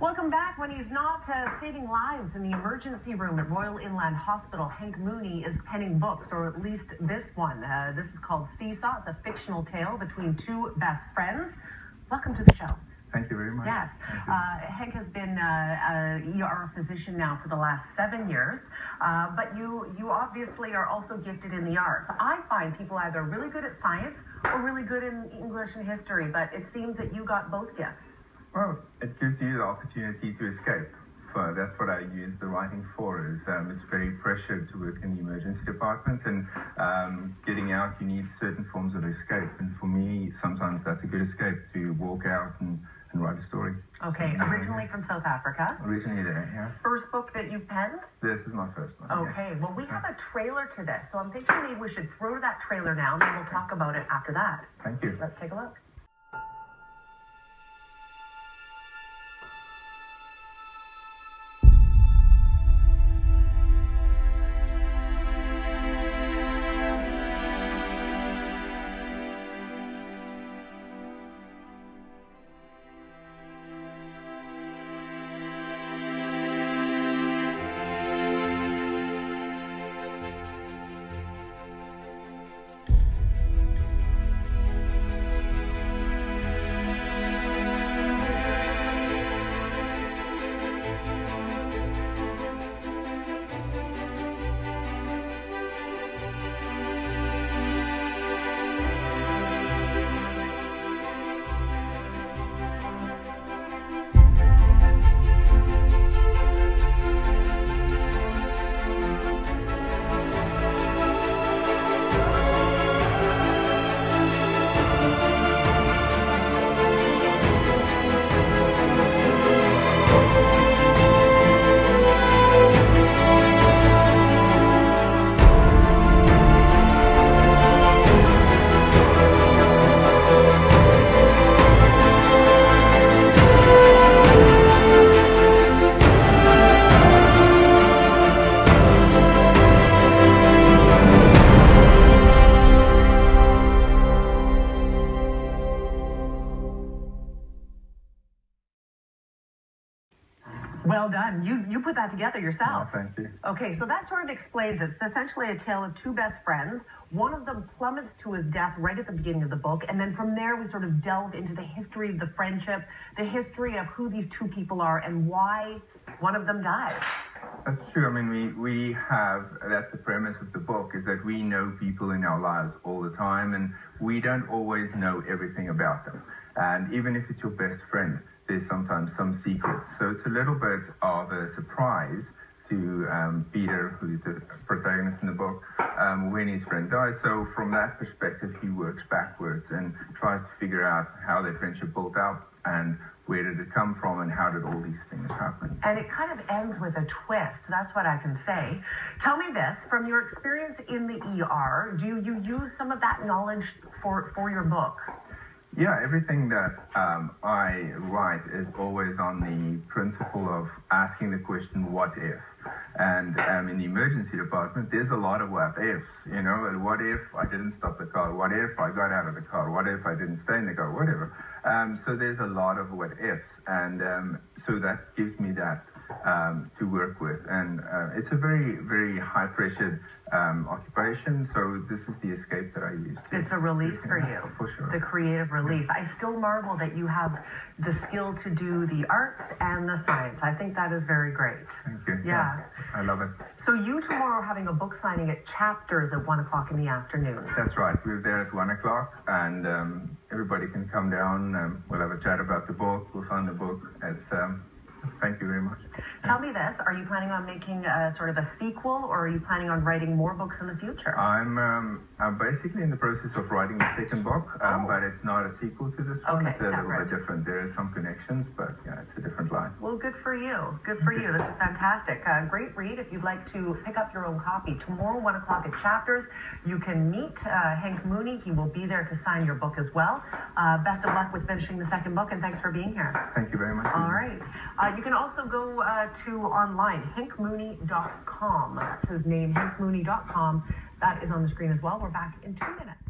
Welcome back. When he's not uh, saving lives in the emergency room at Royal Inland Hospital, Henk Muni is penning books, or at least this one. Uh, this is called Seesaw. It's a fictional tale between two best friends. Welcome to the show. Thank you very much. Yes. Uh, Henk has been uh, a ER physician now for the last seven years, uh, but you you obviously are also gifted in the arts. I find people either really good at science or really good in English and history, but it seems that you got both gifts. Well, it gives you the opportunity to escape. That's what I use the writing for. Is um, it's very pressured to work in the emergency department, and um, getting out, you need certain forms of escape. And for me, sometimes that's a good escape to walk out and, and write a story. Okay, So, originally from South Africa. Originally there, yeah. First book that you penned? This is my first one. yes. Okay, well, we have a trailer to this, so I'm thinking maybe we should throw that trailer now, and then we'll talk about it after that. Thank you. Let's take a look. Well done. You you put that together Oh, yourself. thank you. Okay, so that sort of explains it. It's essentially a tale of two best friends. One of them plummets to his death right at the beginning of the book, and then from there we sort of delve into the history of the friendship, the history of who these two people are, and why one of them dies. That's true. I mean, we, we have, that's the premise of the book, is that we know people in our lives all the time and we don't always know everything about them. And even if it's your best friend, there's sometimes some secrets. So it's a little bit of a surprise to um, Peter, who's the protagonist in the book, um, when his friend dies. So from that perspective, he works backwards and tries to figure out how their friendship built up and where did it come from and how did all these things happen. And it kind of ends with a twist. That's what I can say. Tell me this from your experience in the ER, do you use some of that knowledge for, for your book? Yeah, everything that um, I write is always on the principle of asking the question, what if? And um, in the emergency department, there's a lot of what ifs, you know, and what if I didn't stop the car? What if I got out of the car? What if I didn't stay in the car? Whatever. Um, so there's a lot of what ifs. And um, so that gives me that um, to work with. And uh, it's a very, very high pressured um, occupation. So this is the escape that I use. to- It's a release for you. For sure. The creative release. I still marvel that you have the skill to do the arts and the science. I think that is very great. Thank you. Yeah. I love it. So you tomorrow are having a book signing at Chapters at one o'clock in the afternoon. That's right. We're there at one o'clock, and um, everybody can come down. Um, we'll have a chat about the book. We'll sign the book. It's um, thank you very much. Tell me this: Are you planning on making a sort of a sequel, or are you planning on writing more books in the future? I'm um, I'm basically in the process of writing the second book, um, Oh. but it's not a sequel to this one. Okay, it's a little bit different. There is some connections, but yeah, it's a different line. Well, good for you. Good for you. This is fantastic. Uh, great read. If you'd like to pick up your own copy tomorrow, one o'clock at Chapters, you can meet uh, Henk Muni. He will be there to sign your book as well. Uh, best of luck with finishing the second book, and thanks for being here. Thank you very much. Susan. All right. Uh, you can also go uh, to online, henkmuni.com. That's his name, henkmuni.com. That is on the screen as well. We're back in two minutes.